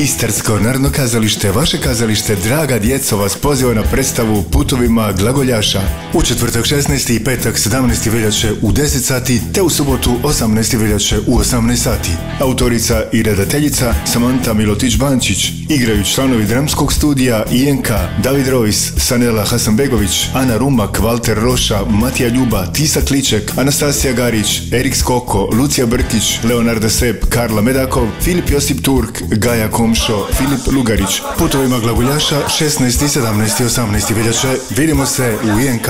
Istarsko narodno kazalište, vaše kazalište, draga djeco, vas poziva na predstavu Putovima glagoljaša. U četvrtak 16. i petak 17. veljače u 10 sati, te u subotu 18. veljače u 18 sati. Autorica i redateljica Samanta Milotić-Bančić. Igraju članovi dramskog studija INK, David Rojs, Sanela Hasanbegović, Ana Rumak, Valter Roša, Matija Ljuba, Tisa Kliček, Anastasija Garić, Erik Skoko, Lucija Brkić, Leonarda Sep, Karla Medakov, Filip Josip Turk, Gaja Komšo, Filip Lugarić. Putovima glagoljaša 16. 17. 18. veljače. Vidimo se u INK.